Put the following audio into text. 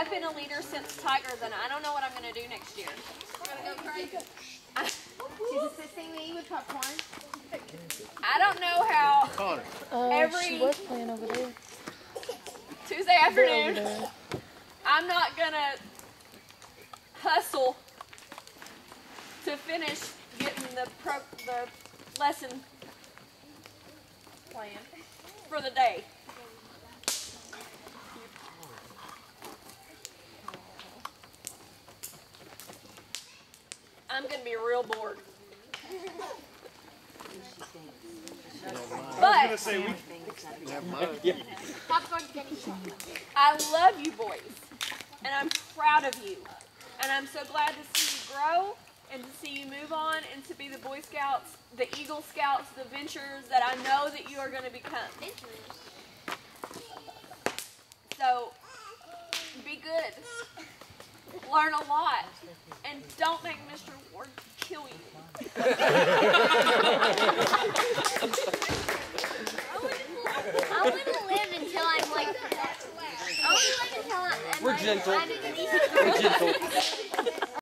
I've been a leader since Tigers, and I don't know what I'm gonna do next year. We're gonna go crazy. She's assisting me with popcorn. I don't know how Connor. Uh, Every- she was playing over there. Tuesday afternoon there. I'm not gonna hustle to finish getting the pro the lesson plan for the day. I'm gonna be real bored. But say we have mine. Popcorn's getting I love you boys, and I'm proud of you, and I'm so glad to see you grow and to see you move on and to be the Boy Scouts, the Eagle Scouts, the Ventures that I know that you are going to become. So be good, learn a lot, and don't make Mr. Ward kill you. I want to live until I'm like. I want to live until I'm. We're like, gentle. I'm We're gentle.